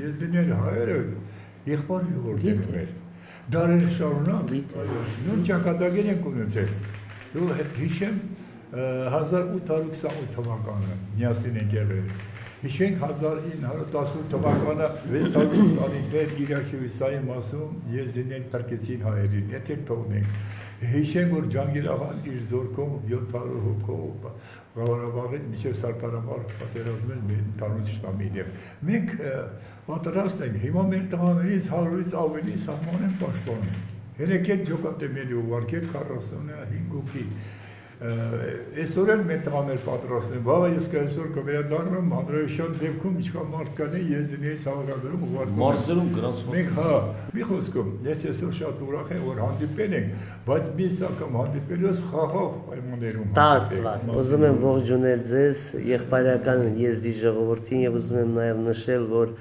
եզդիներ հայերը ժողովուրդ են եղել։ Դարեր շարունակ նույն ճակատագիր են ունեցել։ Դու հիշեմ 1828 թվականը միասին ենք եղել։ Հիշենք 1918 թվականը 600 տարիներ Իրաքի Իսայի մասում եզդիներ փրկեցին հայերին, եթե թողնենք։ Հիշենք որ Ջանգիր աղան իր զորքով 700 հոգով Ղարաբաղից մինչև Սարտարամար պատերազմել մեր ընդհանուր շտամին եւ մենք պատրաստ ենք հիմա մեր տղաներից 100-ից ավելի սահման են պաշտպանում։ Երեկեք ջոկատեմելի ուղարկեք 45 հոգի այսօր էլ մեր տղաներ պատրաստ են, բավը ես կայսօր կվերադառնամ հանրայության դեպքում ինչքան մարդ կան է եզդիների ցավակագրում ուղարկում։ Մարզերում գրանցված։ Մենք հա, մի խոսքում, ես այսօր շատ ուրախ եմ, որ հանդիպել ենք, բայց մի անգամ հանդիպելուց խաղաղ պայմաններում։ Տա Աստված, ուզում եմ ողջունել ձեզ եղբայրական եզդի ժողովրդին եւ ուզում եմ նաեւ նշել, որ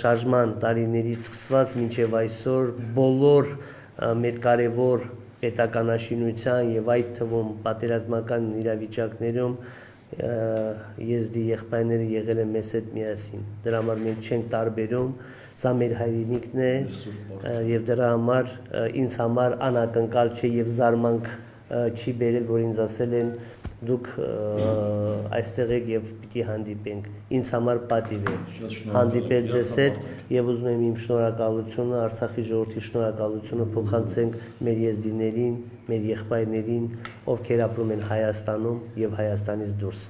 շարժման տարիներից սկսված մինչև այսօր բոլոր մեր կարևոր պետականաշինության եւ այդ թվում պատերազմական իրավիճակներում եզդի եղբայրները եղել են մեզ հետ միասին։ Դրա համար մենք չենք տարբերում, սա մեր հայրենիքն է եւ դրա համար ինձ համար անակնկալ չէ եւ զարմանք չի բերել, որ ինձ ասել են դուք այստեղ եք եւ պիտի հանդիպենք։ Ինձ համար պատիվ է հանդիպել ձեզ հետ եւ ուզում եմ իմ շնորհակալությունը Արցախի ժողովրդի շնորհակալությունը փոխանցենք մեր եզդիներին, մեր եղբայրներին, ովքեր ապրում են Հայաստանում եւ Հայաստանից դուրս։